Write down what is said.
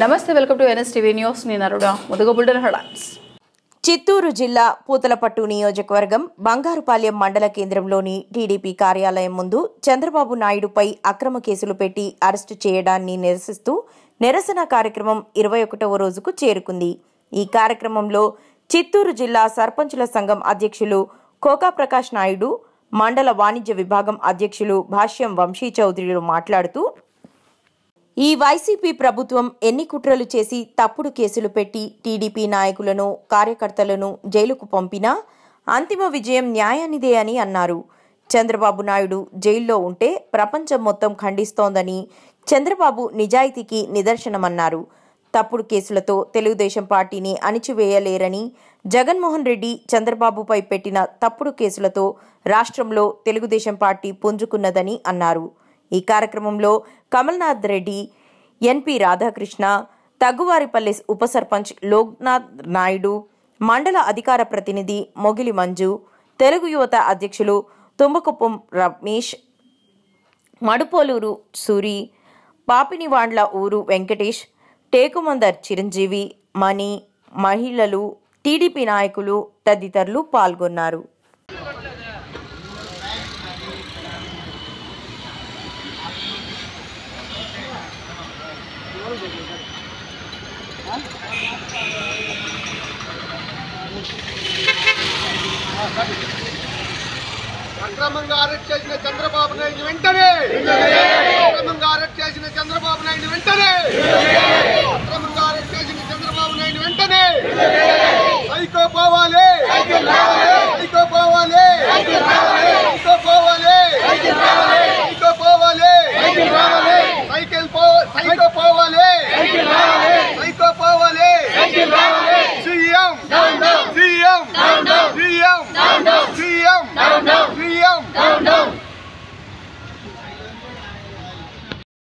నమస్తే welcome to NSTV news. నేను అరుణ ముదుగు headlines. Chittoor జిల్లా పూతలపట్టు నియోజకవర్గం బంగారుపాలెం మండల కేంద్రంలోని టీడీపీ కార్యాలయం ముందు చంద్రబాబు నాయుడుపై అక్రమ కేసులు పెట్టి అరెస్టు చేయడాన్ని నిరసిస్తూ నిరసన కార్యక్రమం ఇరవై ఒకటవ రోజుకు చేరుకుంది. ఈ కార్యక్రమంలో చిత్తూరు జిల్లా సర్పంచుల సంఘం అధ్యక్షులు కోకా ప్రకాష్ నాయుడు మండల వాణిజ్య విభాగం అధ్యక్షులు భాష్యం వంశీ చౌదరిలు మాట్లాడుతూ ఈ వైసీపీ ప్రభుత్వం ఎన్ని కుట్రలు చేసి తప్పుడు కేసులు పెట్టి టీడీపీ నాయకులను కార్యకర్తలను జైలుకు పంపినా అంతిమ విజయం న్యాయానిదే అని అన్నారు. చంద్రబాబు నాయుడు జైల్లో ఉంటే ప్రపంచం మొత్తం ఖండిస్తోందని చంద్రబాబు నిజాయితీకి నిదర్శనమన్నారు. తప్పుడు కేసులతో తెలుగుదేశం పార్టీని అణిచివేయలేరని జగన్మోహన్ రెడ్డి చంద్రబాబుపై పెట్టిన తప్పుడు కేసులతో రాష్ట్రంలో తెలుగుదేశం పార్టీ పుంజుకున్నదని అన్నారు. ఈ కార్యక్రమంలో కమల్నాథ్ రెడ్డి ఎన్పి రాధాకృష్ణ తగ్గువారిపల్లి ఉప సర్పంచ్ లోక్నాథ్ నాయుడు మండల అధికార ప్రతినిధి మొగిలి మంజు తెలుగు యువత అధ్యక్షులు తుంబకుప్పం రమేష్ మడుపోలూరు సూరి పాపినివాండ్ల ఊరు వెంకటేష్ టేకుమందర్ చిరంజీవి మణి మహిళలు టీడీపీ నాయకులు తదితరులు పాల్గొన్నారు. అక్రమంగా అరెస్ట్ చేసిన చంద్రబాబు నాయుడు వెంటనే!